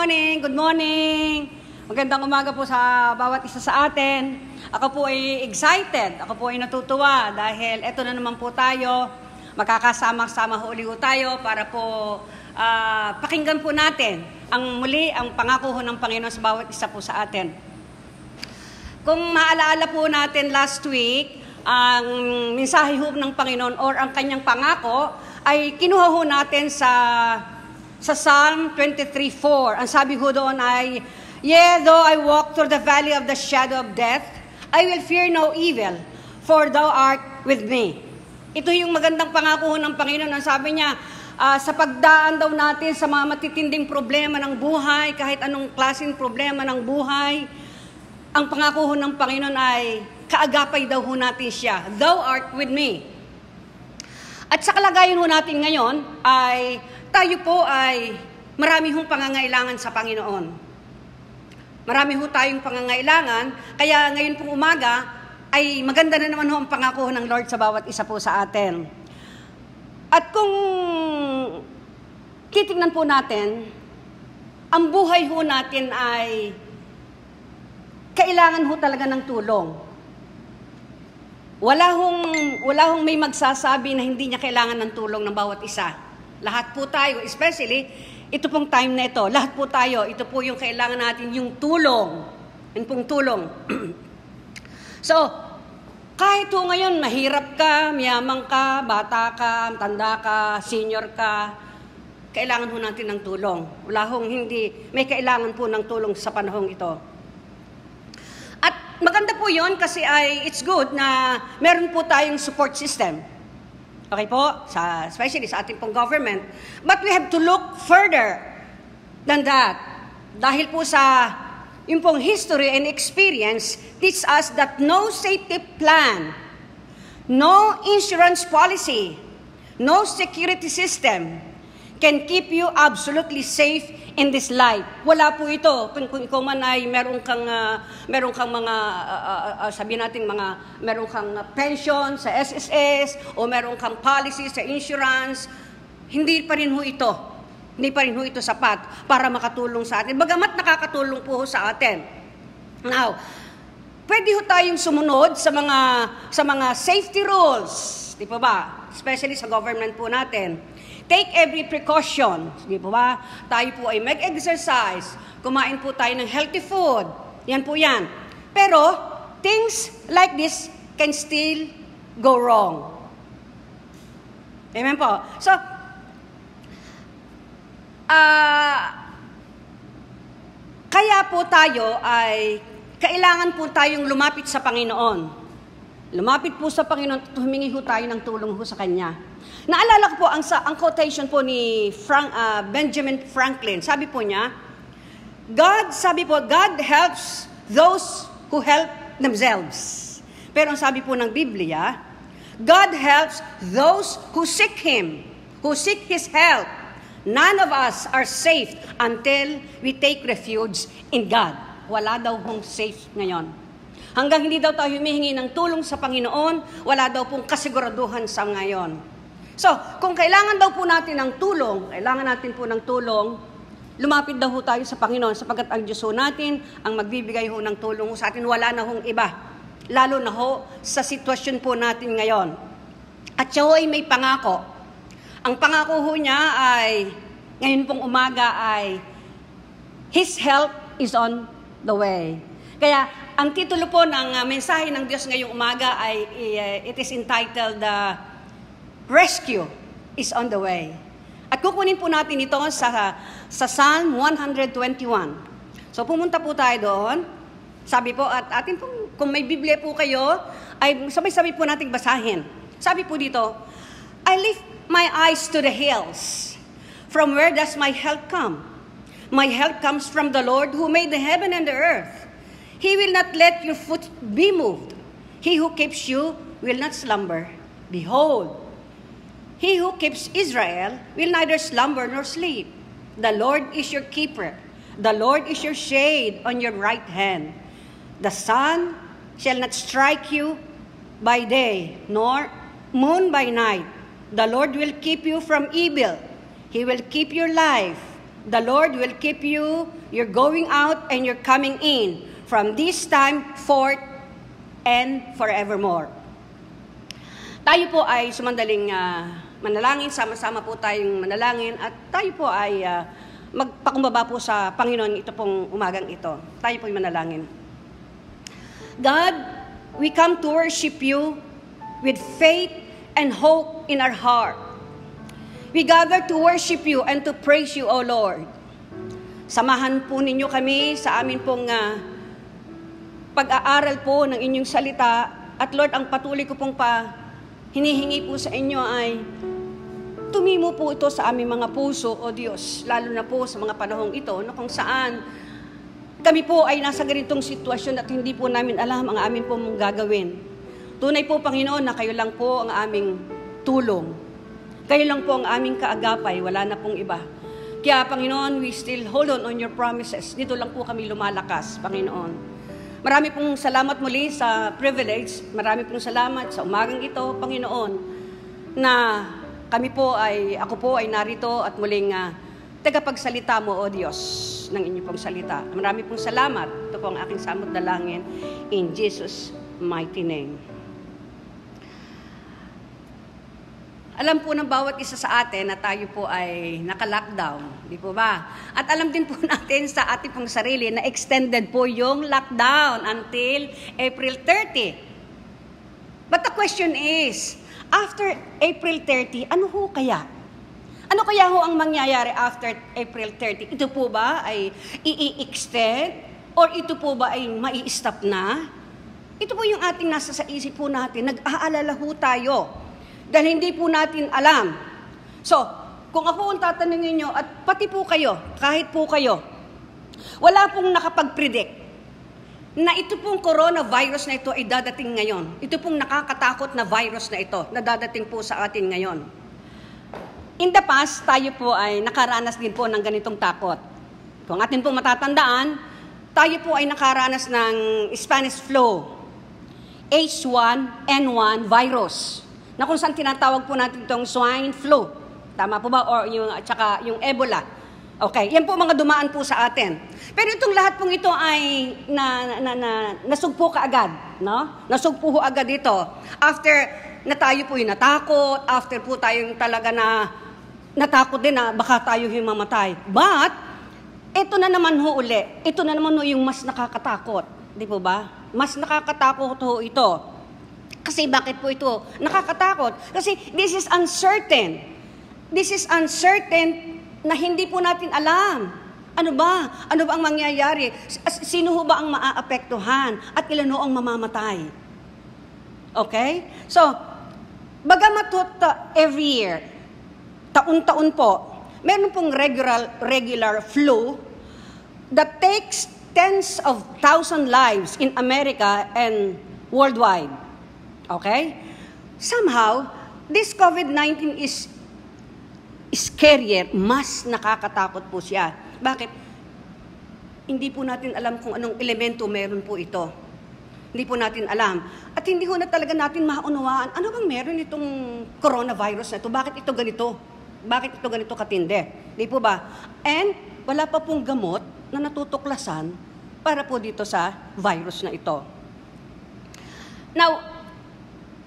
morning, good morning. Magandang umaga po sa bawat isa sa atin. Ako po ay excited, ako po ay natutuwa dahil eto na naman po tayo. Makakasama-sama uli ho tayo para po ah, pakinggan po natin ang muli ang pangako ng Panginoon sa bawat isa po sa atin. Kung maalaala po natin last week, ang mensahe ho ng Panginoon or ang kanyang pangako ay kinuha natin sa sa Psalm 23:4. Ang sabi ho doon ay, Yea, though I walk through the valley of the shadow of death, I will fear no evil, for thou art with me. Ito yung magandang pangako ho ng Panginoon. Ang sabi niya, ah, sa pagdaan daw natin sa mga matitinding problema ng buhay, kahit anong klaseng problema ng buhay, ang pangako ng Panginoon ay kaagapay daw ho natin siya. Thou art with me. At sa kalagayan ho natin ngayon ay tayo po ay marami hong pangangailangan sa Panginoon. Marami ho tayong pangangailangan, kaya ngayon pong umaga ay maganda na naman ho ang pangako ng Lord sa bawat isa po sa atin. At kung titingnan po natin, ang buhay ho natin ay kailangan ho talaga ng tulong. Wala hong, wala hong may magsasabi na hindi niya kailangan ng tulong ng bawat isa. Lahat po tayo, especially, ito pong time na ito, lahat po tayo, ito po yung kailangan natin, yung tulong. Yung pong tulong. so, kahit po ngayon, mahirap ka, mayamang ka, bata ka, tanda ka, senior ka, kailangan ho natin ng tulong. Wala hong hindi, may kailangan po ng tulong sa panahong ito. At maganda po yon kasi ay it's good na meron po tayong support system. Okay po? Sa, especially sa ating pong government. But we have to look further than that. Dahil po sa yung pong history and experience teach us that no safety plan, no insurance policy, no security system can keep you absolutely safe in this life. Wala po ito. Kung, kung ikaw man ay meron kang, uh, meron kang mga, uh, uh, uh, sabi natin mga, meron kang pension sa SSS o meron kang policy sa insurance, hindi pa rin ho ito. Hindi pa rin ho ito sapat para makatulong sa atin. Bagamat nakakatulong po ho sa atin. Now, pwede ho tayong sumunod sa mga, sa mga safety rules. Di pa ba? Especially sa government po natin. Take every precaution. Di po ba? Tayo po ay mag-exercise. Kumain po tayo ng healthy food. Yan po yan. Pero, things like this can still go wrong. Amen po. So, ah, kaya po tayo ay kailangan po tayong lumapit sa Panginoon. Lumapit po sa Panginoon at humingi ho tayo ng tulong ho sa Kanya. Naalala ko po ang, ang quotation po ni Frank, uh, Benjamin Franklin. Sabi po niya, God, sabi po, God helps those who help themselves. Pero ang sabi po ng Biblia, God helps those who seek Him, who seek His help. None of us are safe until we take refuge in God. Wala daw hong safe ngayon. Hanggang hindi daw tayo humihingi ng tulong sa Panginoon, wala daw pong kasiguraduhan sa ngayon. So, kung kailangan daw po natin ng tulong, kailangan natin po ng tulong, lumapit daw ho tayo sa Panginoon sapagkat ang Diyos natin ang magbibigay ho ng tulong sa atin. Wala na hong iba. Lalo na ho sa sitwasyon po natin ngayon. At siya ho ay may pangako. Ang pangako ho niya ay, ngayon pong umaga ay, His help is on the way. Kaya ang titulo po ng uh, mensahe ng Diyos ngayong umaga ay uh, it is entitled uh, Rescue is on the way. At kukunin po natin ito sa, sa Psalm 121. So pumunta po tayo doon. Sabi po, at atin po, kung may Biblia po kayo, ay sabay-sabay po nating basahin. Sabi po dito, I lift my eyes to the hills. From where does my help come? My help comes from the Lord who made the heaven and the earth. He will not let your foot be moved. He who keeps you will not slumber. Behold, he who keeps Israel will neither slumber nor sleep. The Lord is your keeper. The Lord is your shade on your right hand. The sun shall not strike you by day, nor moon by night. The Lord will keep you from evil. He will keep your life. The Lord will keep you, you're going out and you're coming in from this time forth and forevermore. Tayo po ay sumandaling uh, manalangin, sama-sama po tayong manalangin at tayo po ay uh, magpakumbaba po sa Panginoon ito pong umagang ito. Tayo po ay manalangin. God, we come to worship you with faith and hope in our heart. We gather to worship you and to praise you, O Lord. Samahan po ninyo kami sa amin pong uh, pag-aaral po ng inyong salita at Lord, ang patuloy ko pong pa hinihingi po sa inyo ay tumimo po ito sa aming mga puso, O Diyos, lalo na po sa mga panahong ito na kung saan kami po ay nasa ganitong sitwasyon at hindi po namin alam ang aming po mong gagawin. Tunay po, Panginoon, na kayo lang po ang aming tulong. Kayo lang po ang aming kaagapay, wala na pong iba. Kaya, Panginoon, we still hold on on your promises. Dito lang po kami lumalakas, Panginoon. Marami pong salamat muli sa privilege. Marami pong salamat sa umagang ito, Panginoon, na kami po ay, ako po ay narito at muling uh, tagapagsalita mo, O Diyos, ng inyong pong salita. Marami pong salamat. Ito po ang aking samot dalangin in Jesus' mighty name. Alam po ng bawat isa sa atin na tayo po ay naka-lockdown, di po ba? At alam din po natin sa ating pong sarili na extended po yung lockdown until April 30. But the question is, after April 30, ano ho kaya? Ano kaya ho ang mangyayari after April 30? Ito po ba ay i-extend? Or ito po ba ay mai-stop na? Ito po yung ating nasa sa isip po natin. Nag-aalala ho tayo dahil hindi po natin alam. So, kung ako ang tatanungin nyo, at pati po kayo, kahit po kayo, wala pong nakapag-predict na ito pong coronavirus na ito ay dadating ngayon. Ito pong nakakatakot na virus na ito na dadating po sa atin ngayon. In the past, tayo po ay nakaranas din po ng ganitong takot. Kung atin pong matatandaan, tayo po ay nakaranas ng Spanish flu, H1N1 virus na kung saan tinatawag po natin itong swine flu. Tama po ba? Or yung, at saka yung Ebola. Okay, yan po mga dumaan po sa atin. Pero itong lahat pong ito ay na, na, na, nasugpo ka agad. No? Nasugpo ho agad ito. After na tayo po yung natakot, after po tayong talaga na natakot din na baka tayo yung mamatay. But, ito na naman ho uli. Ito na naman ho yung mas nakakatakot. Di po ba? Mas nakakatakot ho ito. Kasi bakit po ito nakakatakot? Kasi this is uncertain. This is uncertain na hindi po natin alam. Ano ba? Ano ba ang mangyayari? Sino ho ba ang maaapektuhan? At ilan ho ang mamamatay? Okay? So, bagamat every year, taon-taon po, meron pong regular, regular flu that takes tens of thousand lives in America and worldwide. Okay? Somehow, this COVID-19 is scarier, mas nakakatakot po siya. Bakit? Hindi po natin alam kung anong elemento meron po ito. Hindi po natin alam. At hindi ho na talaga natin maunawaan, ano bang meron itong coronavirus na ito? Bakit ito ganito? Bakit ito ganito katindi? Hindi po ba? And wala pa pong gamot na natutuklasan para po dito sa virus na ito. Now,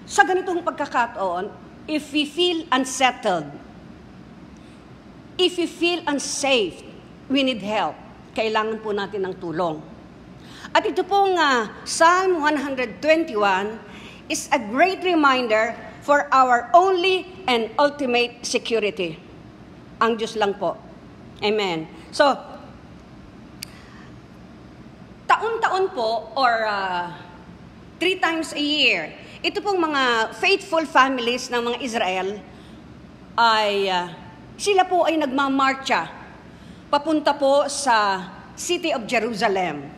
sa ganitong pagkakataon, if we feel unsettled, if we feel unsafe, we need help. Kailangan po natin ng tulong. At ito pong uh, Psalm 121 is a great reminder for our only and ultimate security. Ang Diyos lang po. Amen. So, taon-taon po or uh, three times a year, ito pong mga faithful families ng mga Israel ay uh, sila po ay nagmamarcha papunta po sa City of Jerusalem.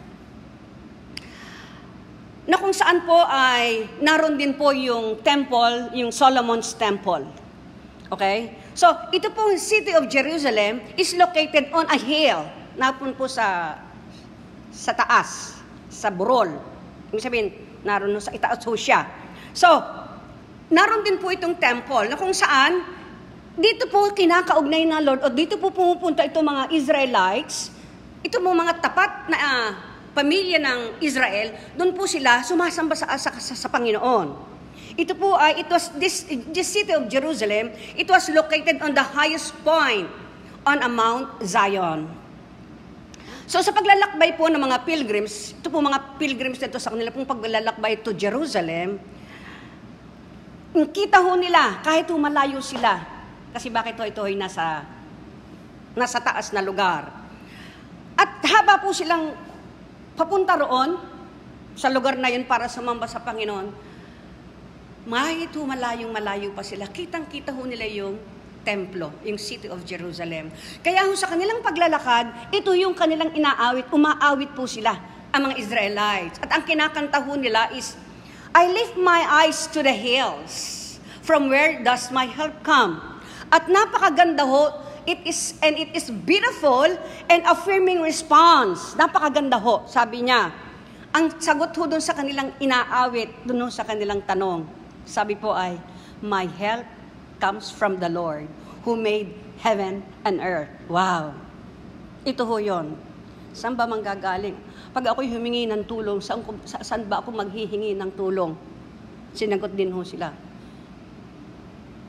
Na kung saan po ay naroon din po yung temple, yung Solomon's Temple. Okay? So, ito pong City of Jerusalem is located on a hill. Napun po sa sa taas, sa burol. Ibig sabihin, naroon sa itaas siya. So, naroon din po itong temple na kung saan dito po kinakaugnay ng Lord, o dito po pumupunta itong mga Israelites, ito mo mga tapat na uh, pamilya ng Israel, doon po sila sumasamba sa, sa, sa, sa Panginoon. Ito po ay, it was this, this city of Jerusalem, it was located on the highest point on a Mount Zion. So sa paglalakbay po ng mga pilgrims, ito po mga pilgrims nito sa kanila pong paglalakbay to Jerusalem, kita ho nila kahit ho malayo sila. Kasi bakit ho ito ay nasa, nasa taas na lugar. At haba po silang papunta roon, sa lugar na yun para sumamba sa Panginoon, kahit ho malayong malayo pa sila, kitang-kita ho nila yung templo, yung city of Jerusalem. Kaya ho sa kanilang paglalakad, ito yung kanilang inaawit, umaawit po sila, ang mga Israelites. At ang kinakanta ho nila is, I lift my eyes to the hills, from where does my help come? At napakaganda ho, it is, and it is beautiful and affirming response. Napakaganda ho, sabi niya. Ang sagot ho dun sa kanilang inaawit, ho sa kanilang tanong. Sabi po ay, My help comes from the Lord who made heaven and earth. Wow! Ito ho yon. Saan ba manggagaling? Pag ako'y humingi ng tulong, saan, sa, saan ba ako maghihingi ng tulong? Sinagot din ho sila.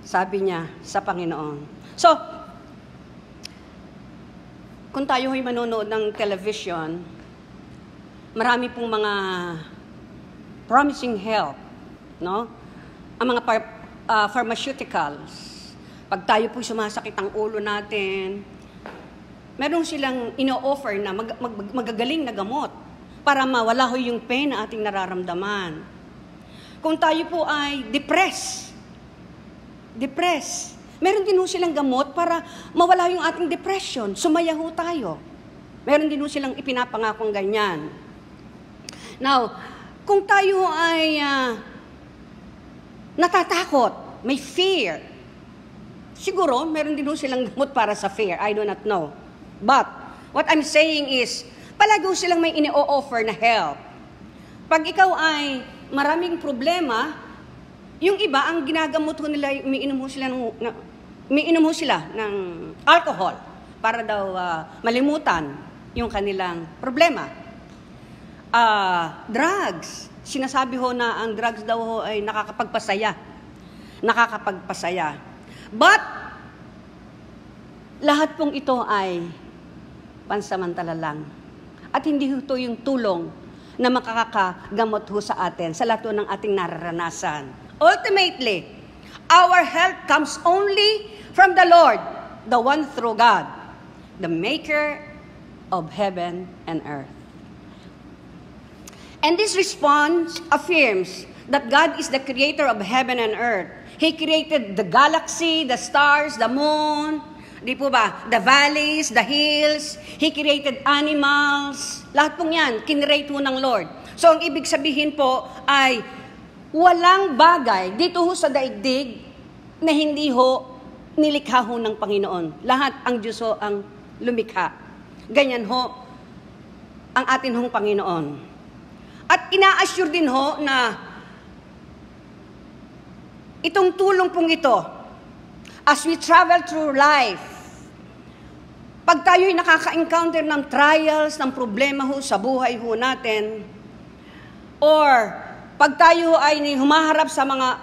Sabi niya, sa Panginoon. So, kung tayo ay manonood ng television, marami pong mga promising help, no? ang mga par- uh, pharmaceuticals. Pag tayo po sumasakit ang ulo natin, meron silang ino-offer na mag- mag- magagaling na gamot para mawala ho yung pain na ating nararamdaman. Kung tayo po ay depressed, depressed, meron din ho silang gamot para mawala yung ating depression. Sumaya ho tayo. Meron din ho silang ipinapangakong ganyan. Now, kung tayo ay uh, natatakot, may fear. Siguro, meron din silang gamot para sa fear. I do not know. But, what I'm saying is, palagi silang may ini-offer na help. Pag ikaw ay maraming problema, yung iba, ang ginagamot ko nila, umiinom mo sila ng, na, umiinom mo sila ng alcohol para daw uh, malimutan yung kanilang problema. Uh, drugs. Sinasabi ho na ang drugs daw ho ay nakakapagpasaya. Nakakapagpasaya. But, lahat pong ito ay pansamantala lang. At hindi ito yung tulong na makakagamot ho sa atin sa lahat ng ating nararanasan. Ultimately, our help comes only from the Lord, the one through God, the maker of heaven and earth. And this response affirms that God is the creator of heaven and earth. He created the galaxy, the stars, the moon, di po ba? The valleys, the hills. He created animals. Lahat pong yan, kinrate ho ng Lord. So, ang ibig sabihin po ay walang bagay dito ho sa daigdig na hindi ho nilikha ho ng Panginoon. Lahat ang Diyos ho ang lumikha. Ganyan ho ang atin hong Panginoon. At ina-assure din ho na itong tulong pong ito, as we travel through life, pag tayo'y nakaka-encounter ng trials, ng problema ho sa buhay ho natin, or pag tayo ay humaharap sa mga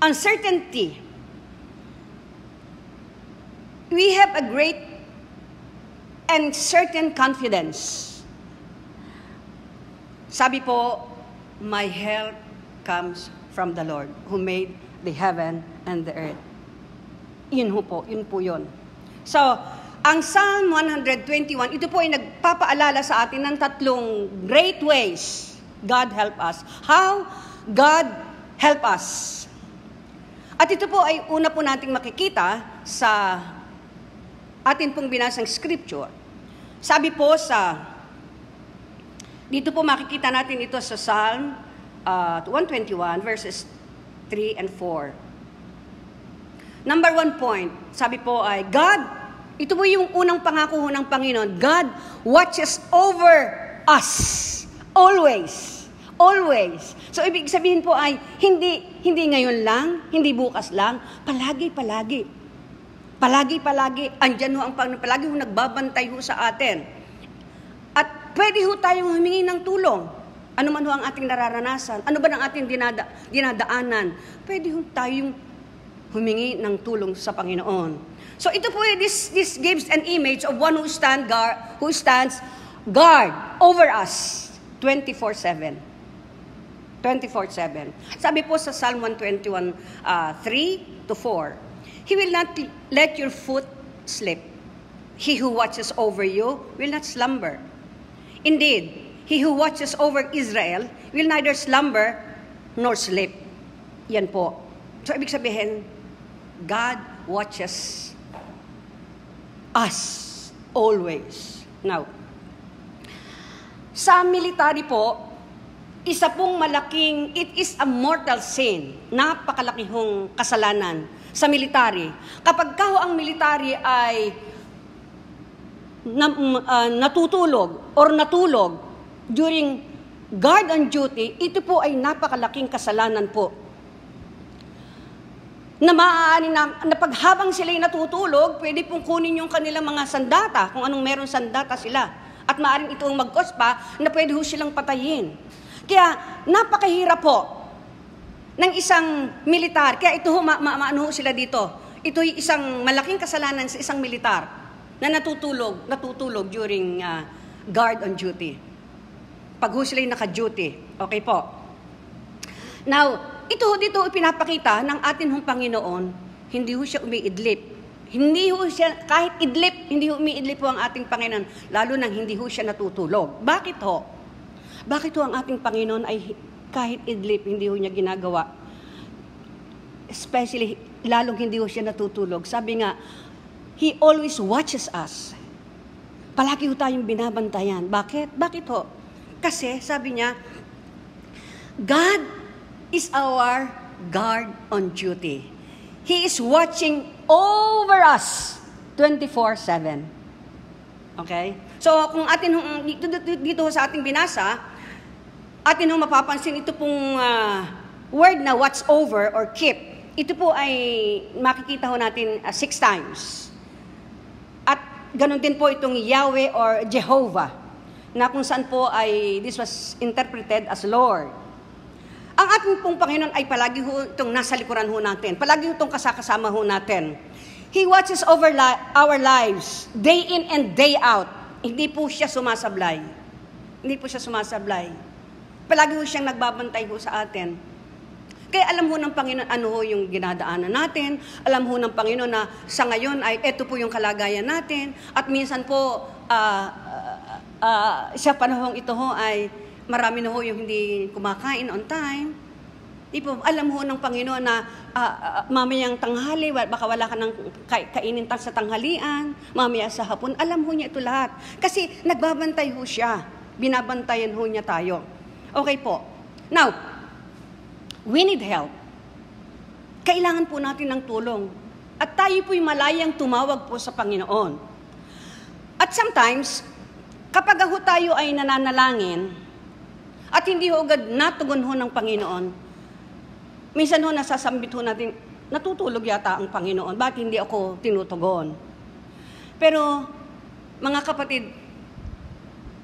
uncertainty, we have a great and certain confidence sabi po, my help comes from the Lord who made the heaven and the earth. Yun po, yun po yun. So, ang Psalm 121, ito po ay nagpapaalala sa atin ng tatlong great ways God help us. How God help us. At ito po ay una po nating makikita sa atin pong binasang scripture. Sabi po sa dito po makikita natin ito sa Psalm uh, 121 verses 3 and 4. Number one point, sabi po ay, God, ito po yung unang pangako ng Panginoon, God watches over us. Always. Always. So, ibig sabihin po ay, hindi, hindi ngayon lang, hindi bukas lang, palagi, palagi. Palagi-palagi, andyan ho ang Panginoon, palagi ho nagbabantay ho sa atin. At pwede ho tayong humingi ng tulong. Ano man ho ang ating nararanasan? Ano ba ang ating dinada, dinadaanan? Pwede ho tayong humingi ng tulong sa Panginoon. So ito po, this, this gives an image of one who, stand guard, who stands guard over us 24-7. 24-7. Sabi po sa Psalm 121, uh, 3 to 4, He will not let your foot slip. He who watches over you will not slumber. Indeed, he who watches over Israel will neither slumber nor sleep. Yan po. So, ibig sabihin, God watches us always. Now, sa military po, isa pong malaking, it is a mortal sin, napakalakihong kasalanan sa military. Kapag ka ang military ay na, uh, natutulog or natulog during guard on duty, ito po ay napakalaking kasalanan po. Na maaari na, na paghabang sila'y natutulog, pwede pong kunin yung kanilang mga sandata, kung anong meron sandata sila. At maaaring itong mag-cause pa na pwede ho silang patayin. Kaya napakahirap po ng isang militar. Kaya ito ho, ma- ma- maano ho sila dito. Ito isang malaking kasalanan sa isang militar na natutulog, natutulog during uh, guard on duty. Pag ho sila naka-duty. Okay po. Now, ito ho dito pinapakita ng atin hong Panginoon, hindi ho siya umiidlip. Hindi ho siya, kahit idlip, hindi ho umiidlip po ang ating Panginoon, lalo nang hindi ho siya natutulog. Bakit ho? Bakit ho ang ating Panginoon ay kahit idlip, hindi ho niya ginagawa. Especially, lalong hindi ho siya natutulog. Sabi nga, He always watches us. Palagi ho tayong binabantayan. Bakit? Bakit ho? Kasi, sabi niya, God is our guard on duty. He is watching over us 24-7. Okay? So, kung atin, dito, dito, sa ating binasa, atin nung mapapansin ito pong uh, word na watch over or keep. Ito po ay makikita ho natin uh, six times. At ganun din po itong Yahweh or Jehovah na kung saan po ay this was interpreted as Lord. Ang ating pong Panginoon ay palagi ho itong nasa likuran ho natin. Palagi ho itong kasakasama ho natin. He watches over li- our lives day in and day out. Hindi po siya sumasablay. Hindi po siya sumasablay. Palagi ho siyang nagbabantay ho sa atin. Kaya alam ho ng Panginoon ano ho yung ginadaanan natin. Alam ho ng Panginoon na sa ngayon ay ito po yung kalagayan natin. At minsan po, uh, uh, uh, sa panahong ito ho ay marami na ho yung hindi kumakain on time. Di alam ho ng Panginoon na uh, uh, mamayang tanghali, baka wala ka ng kainin sa tanghalian, mamaya sa hapon, alam ho niya ito lahat. Kasi nagbabantay ho siya. Binabantayan ho niya tayo. Okay po. Now, we need help. Kailangan po natin ng tulong. At tayo po'y malayang tumawag po sa Panginoon. At sometimes, kapag ho tayo ay nananalangin, at hindi ho agad natugon ho ng Panginoon, minsan ho nasasambit ho natin, natutulog yata ang Panginoon, bakit hindi ako tinutugon? Pero, mga kapatid,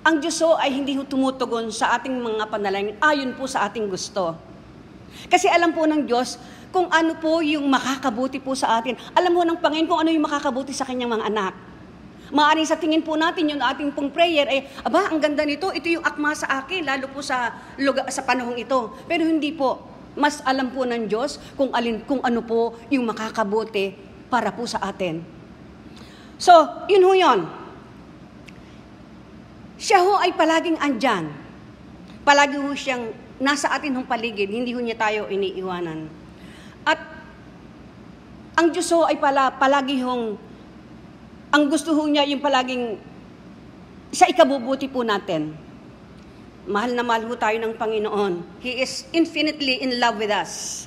ang Diyos ho ay hindi ho tumutugon sa ating mga panalangin ayon po sa ating gusto. Kasi alam po ng Diyos kung ano po yung makakabuti po sa atin. Alam mo ng Panginoon kung ano yung makakabuti sa kanyang mga anak. Maaring sa tingin po natin yung ating pong prayer ay, eh, aba, ang ganda nito, ito yung akma sa akin, lalo po sa, lugar, sa panahong ito. Pero hindi po. Mas alam po ng Diyos kung, alin, kung ano po yung makakabuti para po sa atin. So, yun ho yun. Siya ho ay palaging andyan. Palagi ho siyang nasa atin hong paligid, hindi ho niya tayo iniiwanan. At ang Diyos ho ay pala, palagi hong, ang gusto ho niya yung palaging sa ikabubuti po natin. Mahal na mahal ho tayo ng Panginoon. He is infinitely in love with us.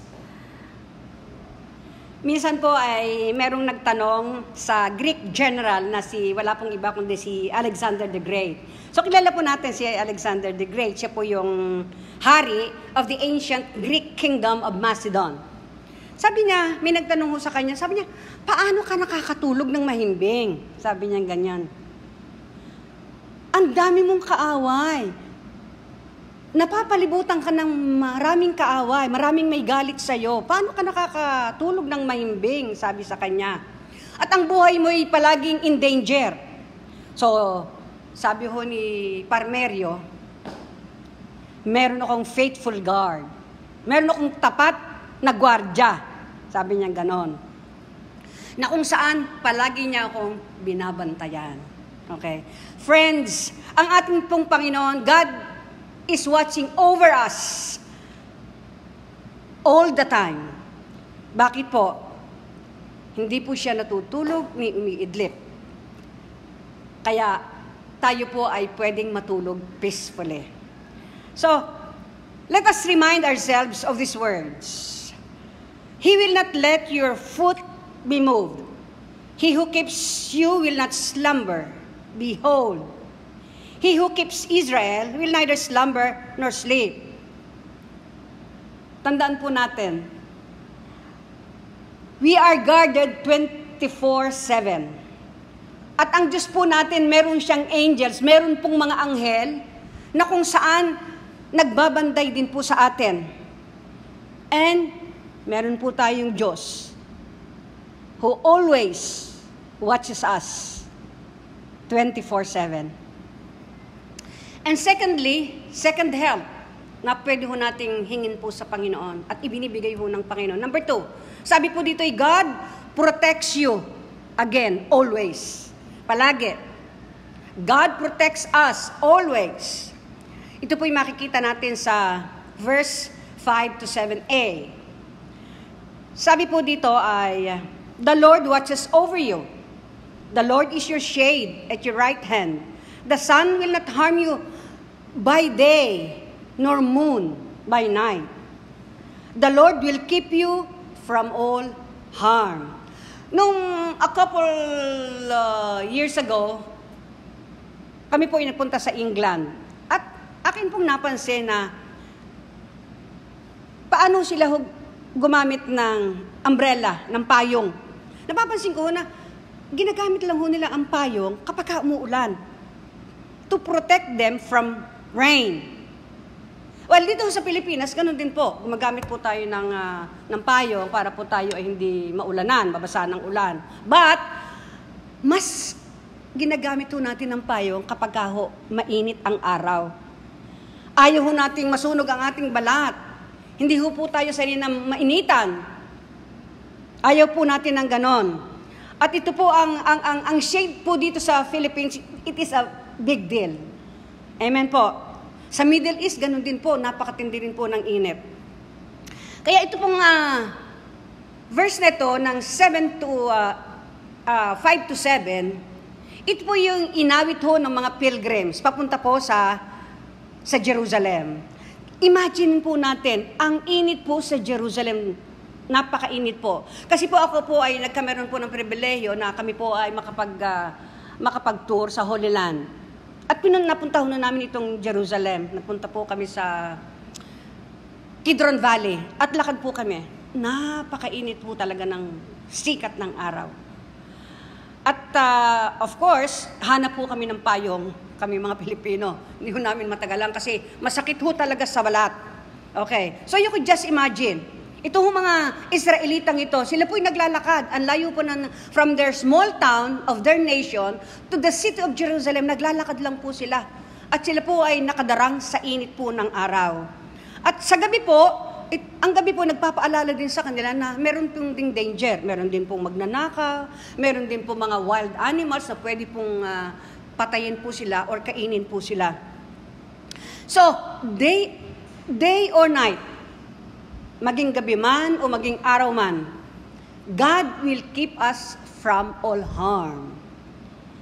Minsan po ay merong nagtanong sa Greek general na si, wala pong iba kundi si Alexander the Great. So kilala po natin si Alexander the Great. Siya po yung hari of the ancient Greek kingdom of Macedon. Sabi niya, may nagtanong ho sa kanya, sabi niya, paano ka nakakatulog ng mahimbing? Sabi niya ganyan. Ang dami mong kaaway. Napapalibutan ka ng maraming kaaway, maraming may galit sa'yo. Paano ka nakakatulog ng mahimbing? Sabi sa kanya. At ang buhay mo ay palaging in danger. So, sabi ho ni Parmerio, meron akong faithful guard. Meron akong tapat na gwardya. Sabi niya ganon. Na kung saan palagi niya akong binabantayan. Okay? Friends, ang ating pong Panginoon, God is watching over us all the time. Bakit po? Hindi po siya natutulog ni umiidlip. Kaya tayo po ay pwedeng matulog peacefully. So, let us remind ourselves of these words. He will not let your foot be moved. He who keeps you will not slumber. Behold, he who keeps Israel will neither slumber nor sleep. Tandaan po natin, we are guarded 24-7. At ang Diyos po natin, meron siyang angels, meron pong mga anghel na kung saan nagbabanday din po sa atin. And meron po tayong Diyos who always watches us 24-7. And secondly, second help na pwede ho nating hingin po sa Panginoon at ibinibigay ho ng Panginoon. Number two, sabi po dito ay God protects you. Again, always. Palagi. God protects us always. Ito po yung makikita natin sa verse 5 to 7a. Sabi po dito ay, The Lord watches over you. The Lord is your shade at your right hand. The sun will not harm you by day, nor moon by night. The Lord will keep you from all harm. Nung a couple uh, years ago, kami po ay napunta sa England. At akin pong napansin na paano sila gumamit ng umbrella, ng payong. Napapansin ko na ginagamit lang ho nila ang payong kapag umuulan to protect them from rain. Well, dito sa Pilipinas, ganun din po. Gumagamit po tayo ng, uh, ng payong para po tayo ay hindi maulanan, mabasa ng ulan. But, mas ginagamit po natin ng payong kapag ho mainit ang araw. Ayaw ho nating masunog ang ating balat. Hindi ho po tayo sa na mainitan. Ayaw po natin ng ganon. At ito po ang, ang, ang, ang shade po dito sa Philippines, it is a big deal. Amen po. Sa Middle East, ganun din po, napakatindi rin po ng init. Kaya ito pong uh, verse nito ng 7 to uh, uh, 5 to 7, ito po yung inawit ho ng mga pilgrims papunta po sa sa Jerusalem. Imagine po natin, ang init po sa Jerusalem, napakainit po. Kasi po ako po ay nagkameron po ng pribileyo na kami po ay makapag, uh, makapag-tour sa Holy Land. At pinun napunta na namin itong Jerusalem. Napunta po kami sa Kidron Valley. At lakad po kami. Napakainit po talaga ng sikat ng araw. At uh, of course, hanap po kami ng payong, kami mga Pilipino. Hindi ho namin matagalan kasi masakit ho talaga sa balat. Okay. So you could just imagine, ito ho mga Israelitang ito, sila po'y naglalakad. Ang layo po ng, from their small town of their nation to the city of Jerusalem, naglalakad lang po sila. At sila po ay nakadarang sa init po ng araw. At sa gabi po, it, ang gabi po nagpapaalala din sa kanila na meron pong ding danger. Meron din pong magnanakaw, meron din po mga wild animals na pwede pong uh, patayin po sila or kainin po sila. So, day, day or night, maging gabi man o maging araw man, God will keep us from all harm.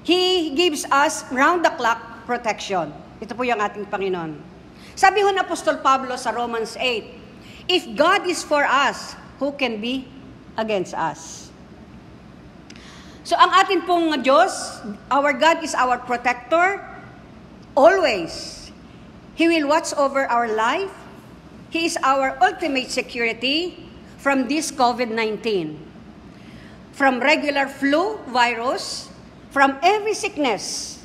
He gives us round-the-clock protection. Ito po yung ating Panginoon. Sabi ho ng Apostol Pablo sa Romans 8, If God is for us, who can be against us? So ang atin pong Diyos, our God is our protector, always. He will watch over our life, He is our ultimate security from this COVID-19. From regular flu virus, from every sickness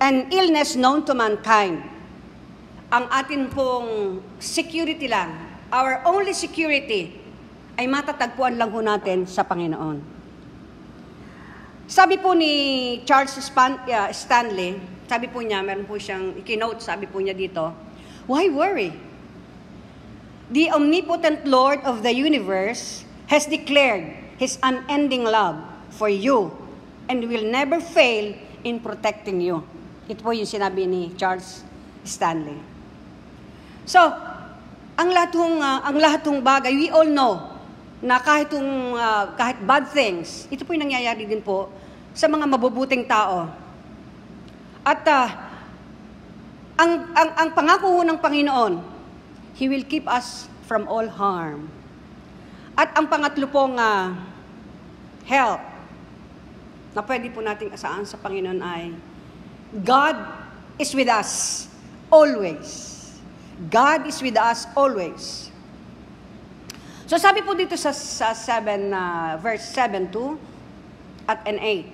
and illness known to mankind. Ang atin pong security lang, our only security, ay matatagpuan lang ho natin sa Panginoon. Sabi po ni Charles uh, Stanley, sabi po niya, meron po siyang ikinote, sabi po niya dito, Why worry? The omnipotent Lord of the universe has declared His unending love for you and will never fail in protecting you. Ito po yung sinabi ni Charles Stanley. So, ang lahat ng uh, ang lahat ng bagay, we all know na kahit yung, uh, kahit bad things, ito po yung nangyayari din po sa mga mabubuting tao. At uh, ang, ang, ang pangako ng Panginoon, He will keep us from all harm. At ang pangatlo pong uh, help na pwede po nating asaan sa Panginoon ay God is with us always. God is with us always. So sabi po dito sa, sa 7, uh, verse 7 to at and 8.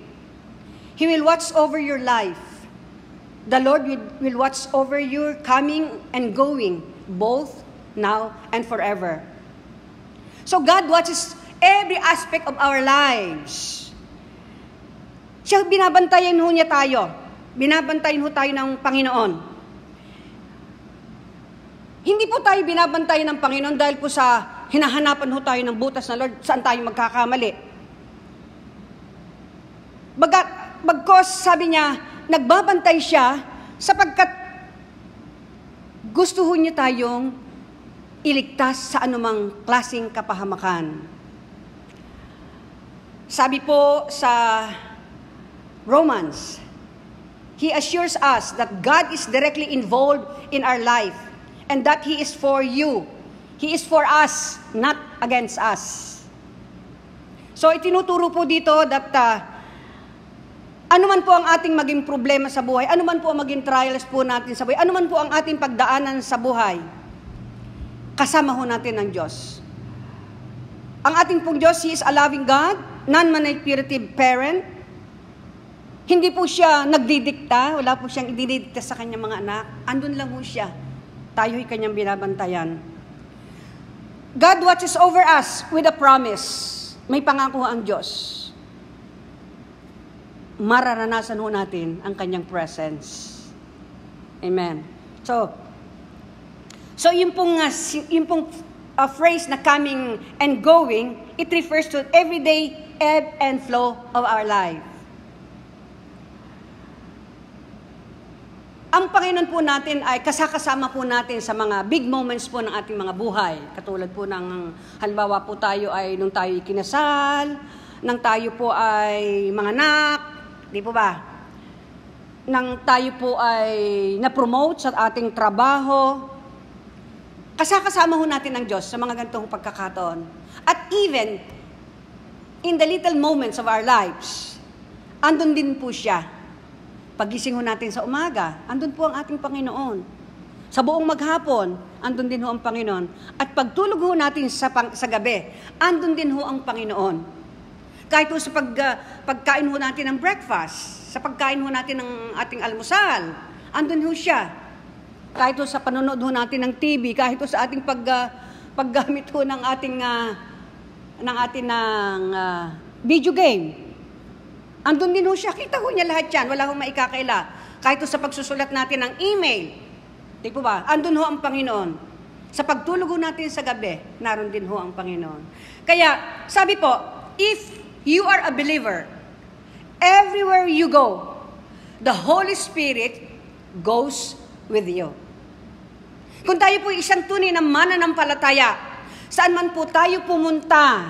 He will watch over your life. The Lord will watch over your coming and going, both now and forever. So God watches every aspect of our lives. Siya, binabantayan ho niya tayo. Binabantayan ho tayo ng Panginoon. Hindi po tayo binabantayan ng Panginoon dahil po sa hinahanapan ho tayo ng butas na Lord, saan tayo magkakamali. Bagat, Bagkos, sabi niya, nagbabantay siya sapagkat gusto niya tayong iligtas sa anumang klasing kapahamakan. Sabi po sa Romans, He assures us that God is directly involved in our life and that He is for you. He is for us, not against us. So itinuturo po dito that uh, ano man po ang ating maging problema sa buhay, ano man po ang maging trials po natin sa buhay, ano man po ang ating pagdaanan sa buhay, kasama ho natin ang Diyos. Ang ating pong Diyos, He is a loving God, non-manipulative parent. Hindi po siya nagdidikta, wala po siyang ididikta sa kanyang mga anak. Andun lang po siya. Tayo'y kanyang binabantayan. God watches over us with a promise. May pangako ang Diyos mararanasan ho natin ang kanyang presence. Amen. So, so yung pong, uh, yung pong uh, phrase na coming and going, it refers to everyday ebb and flow of our life. Ang Panginoon po natin ay kasakasama po natin sa mga big moments po ng ating mga buhay. Katulad po ng halimbawa po tayo ay nung tayo ikinasal, nang tayo po ay mga anak, Di po ba? Nang tayo po ay na-promote sa ating trabaho, kasakasama ho natin ang Diyos sa mga ganitong pagkakataon. At even in the little moments of our lives, andun din po siya. Pagising ho natin sa umaga, andun po ang ating Panginoon. Sa buong maghapon, andun din ho ang Panginoon. At pagtulog ho natin sa, pang, sa gabi, andun din ho ang Panginoon. Kahit sa pag, uh, pagkain ho natin ng breakfast, sa pagkain ho natin ng ating almusal, andun ho siya. Kahit po sa panonood ho natin ng TV, kahit po sa ating pag, uh, paggamit ho ng ating, uh, ng ating ng, uh, video game. Andun din ho siya. Kita ho niya lahat yan. Wala hong maikakaila. Kahit sa pagsusulat natin ng email. Di po ba? Andun ho ang Panginoon. Sa pagtulog ho natin sa gabi, naroon din ho ang Panginoon. Kaya, sabi po, if you are a believer, everywhere you go, the Holy Spirit goes with you. Kung tayo po isang tunay na mananampalataya, saan man po tayo pumunta,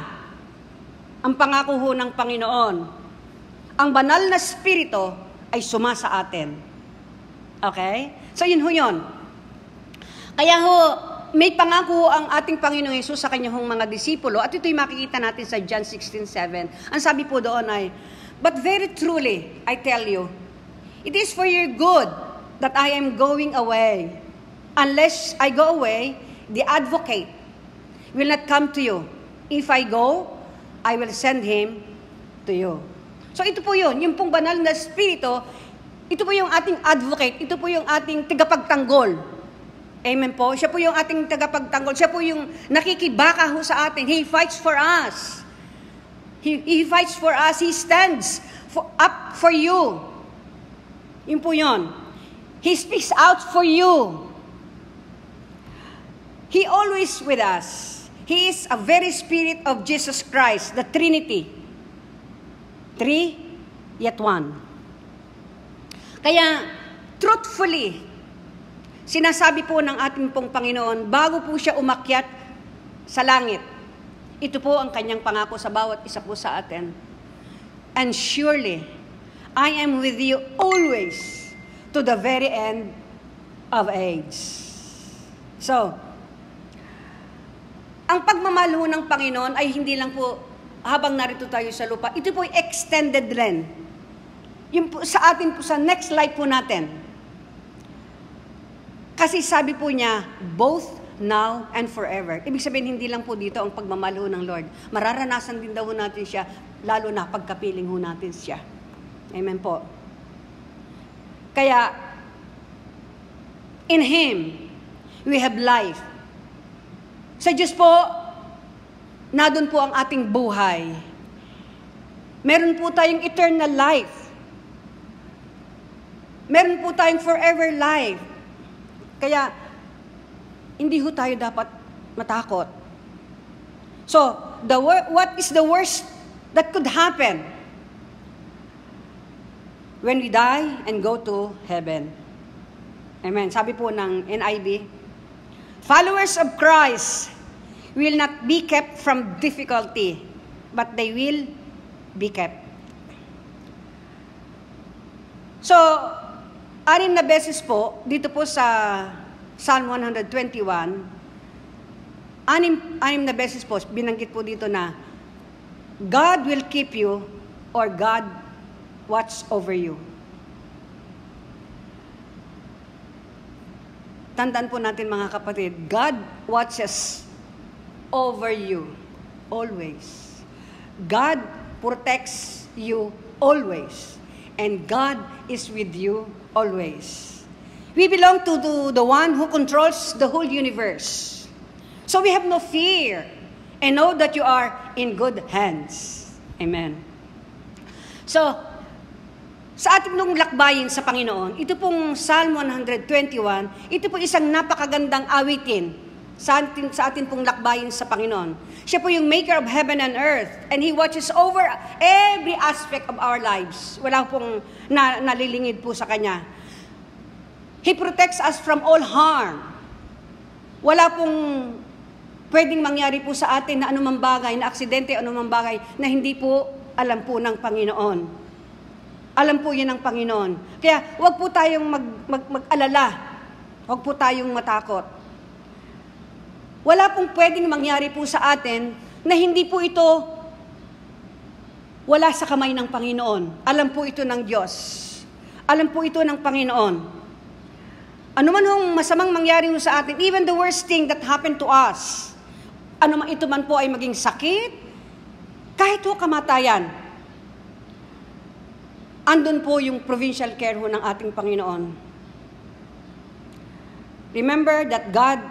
ang pangako ho ng Panginoon, ang banal na spirito ay suma sa atin. Okay? So yun ho yun. Kaya ho, may pangako ang ating Panginoong Yesus sa kanyang mga disipulo at ito'y makikita natin sa John 16:7. Ang sabi po doon ay, But very truly, I tell you, it is for your good that I am going away. Unless I go away, the advocate will not come to you. If I go, I will send him to you. So ito po yun, yung pong banal na spirito, ito po yung ating advocate, ito po yung ating tagapagtanggol. Amen po. Siya po yung ating tagapagtanggol. Siya po yung nakikibaka ho sa atin. He fights for us. He, he fights for us. He stands for, up for you. Yun po yun. He speaks out for you. He always with us. He is a very spirit of Jesus Christ, the Trinity. Three, yet one. Kaya, truthfully, Sinasabi po ng ating pong Panginoon, bago po siya umakyat sa langit, ito po ang kanyang pangako sa bawat isa po sa atin. And surely, I am with you always to the very end of age. So, ang pagmamahal ng Panginoon ay hindi lang po habang narito tayo sa lupa. Ito po ay extended rin. Yung po, sa atin po, sa next life po natin. Kasi sabi po niya, both now and forever. Ibig sabihin, hindi lang po dito ang pagmamalo ng Lord. Mararanasan din daw natin siya, lalo na pagkapiling ho natin siya. Amen po. Kaya, in Him, we have life. Sa Diyos po, nadun po ang ating buhay. Meron po tayong eternal life. Meron po tayong forever life. Kaya, hindi ho tayo dapat matakot. So, the what is the worst that could happen when we die and go to heaven? Amen. Sabi po ng NIV, followers of Christ will not be kept from difficulty, but they will be kept. So, Anim na beses po, dito po sa Psalm 121, anim, anim na beses po, binanggit po dito na, God will keep you or God watch over you. Tandaan po natin mga kapatid, God watches over you always. God protects you always. And God is with you always. We belong to the, the one who controls the whole universe. So we have no fear and know that you are in good hands. Amen. So, sa ating nung lakbayin sa Panginoon, ito pong Psalm 121, ito po isang napakagandang awitin sa atin, sa atin pong lakbayin sa Panginoon. Siya po yung maker of heaven and earth, and He watches over every aspect of our lives. Wala pong na, nalilingid po sa Kanya. He protects us from all harm. Wala pong pwedeng mangyari po sa atin na anumang bagay, na aksidente, anumang bagay, na hindi po alam po ng Panginoon. Alam po yan ng Panginoon. Kaya wag po tayong mag, mag, mag-alala. Wag po tayong matakot. Wala pong pwedeng mangyari po sa atin na hindi po ito wala sa kamay ng Panginoon. Alam po ito ng Diyos. Alam po ito ng Panginoon. Ano man hong masamang mangyari sa atin, even the worst thing that happened to us, ano man ito man po ay maging sakit, kahit ho kamatayan, andun po yung provincial care ho ng ating Panginoon. Remember that God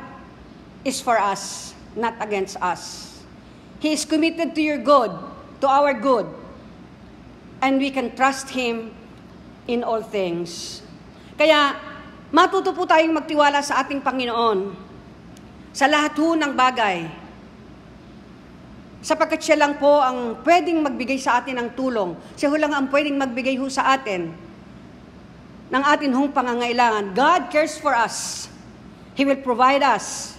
is for us, not against us. He is committed to your good, to our good and we can trust Him in all things. Kaya, matuto po tayong magtiwala sa ating Panginoon sa lahat ho ng bagay. Sapagkat siya lang po ang pwedeng magbigay sa atin ng tulong. Siya lang ang pwedeng magbigay ho sa atin ng atin hong pangangailangan. God cares for us. He will provide us.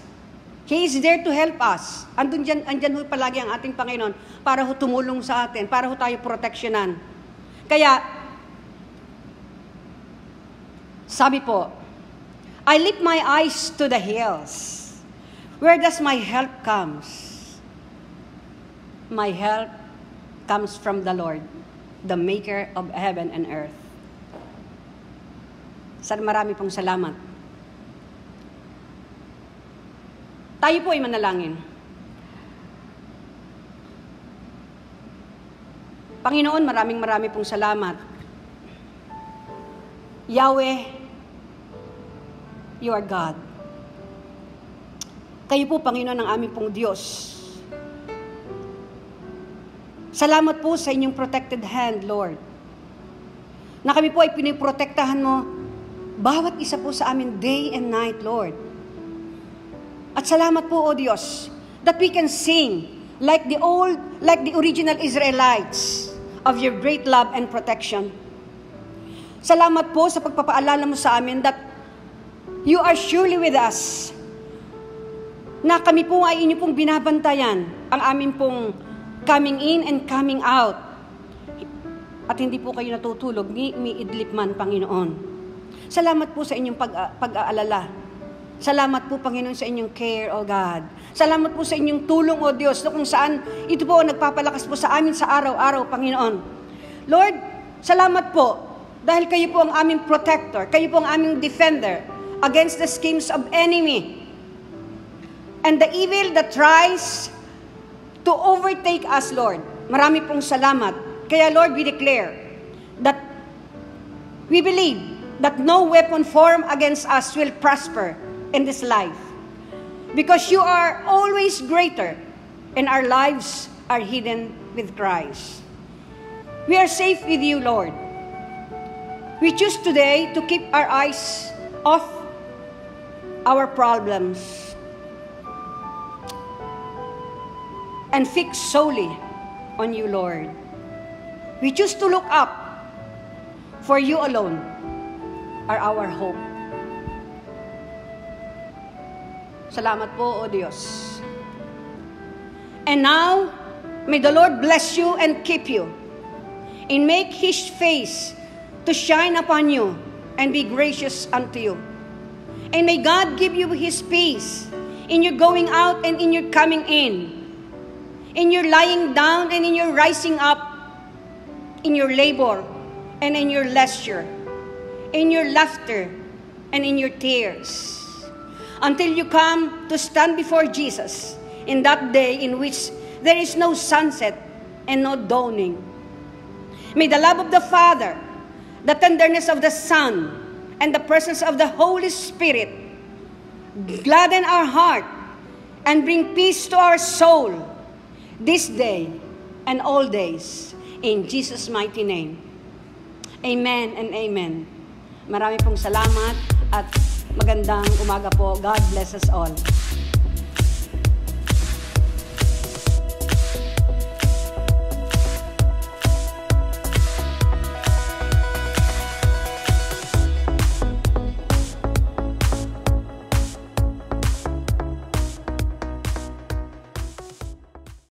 He is there to help us. Andun dyan, andyan ho palagi ang ating Panginoon para ho tumulong sa atin, para ho tayo proteksyonan. Kaya, sabi po, I lift my eyes to the hills. Where does my help comes? My help comes from the Lord, the maker of heaven and earth. San marami pong salamat. Tayo po ay manalangin. Panginoon, maraming marami pong salamat. Yahweh, you are God. Kayo po, Panginoon, ang aming pong Diyos. Salamat po sa inyong protected hand, Lord. Na kami po ay piniprotektahan mo bawat isa po sa amin day and night, Lord. At salamat po, O Diyos, that we can sing like the old, like the original Israelites of your great love and protection. Salamat po sa pagpapaalala mo sa amin that you are surely with us. Na kami po ay inyo pong binabantayan ang aming pong coming in and coming out. At hindi po kayo natutulog ni umiidlip man, Panginoon. Salamat po sa inyong pag- pag-aalala. Salamat po, Panginoon, sa inyong care, O God. Salamat po sa inyong tulong, O Diyos, na kung saan ito po nagpapalakas po sa amin sa araw-araw, Panginoon. Lord, salamat po dahil kayo po ang aming protector, kayo po ang aming defender against the schemes of enemy and the evil that tries to overtake us, Lord. Marami pong salamat. Kaya, Lord, we declare that we believe that no weapon formed against us will prosper in this life. Because you are always greater and our lives are hidden with Christ. We are safe with you, Lord. We choose today to keep our eyes off our problems and fix solely on you, Lord. We choose to look up, for you alone are our hope. Salamat po, O Diyos. And now, may the Lord bless you and keep you, and make His face to shine upon you, and be gracious unto you. And may God give you His peace in your going out and in your coming in, in your lying down and in your rising up, in your labor and in your leisure, in your laughter and in your tears, until you come to stand before Jesus in that day in which there is no sunset and no dawning. May the love of the Father, the tenderness of the Son, and the presence of the Holy Spirit gladden our heart and bring peace to our soul this day and all days. In Jesus' mighty name. Amen and amen. Marami pong salamat at magandang umaga po. God bless us all.